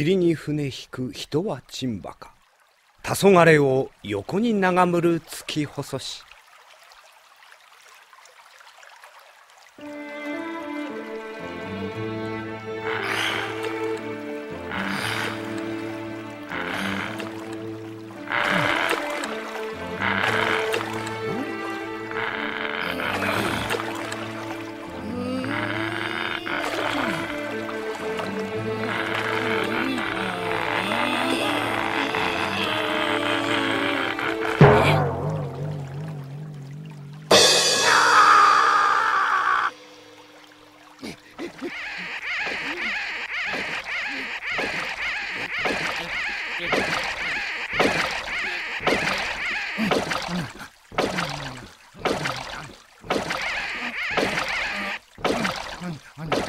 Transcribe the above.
入りに船引く人は沈馬か黄昏を横に眺むる月細し。 아니, 아니. 아니.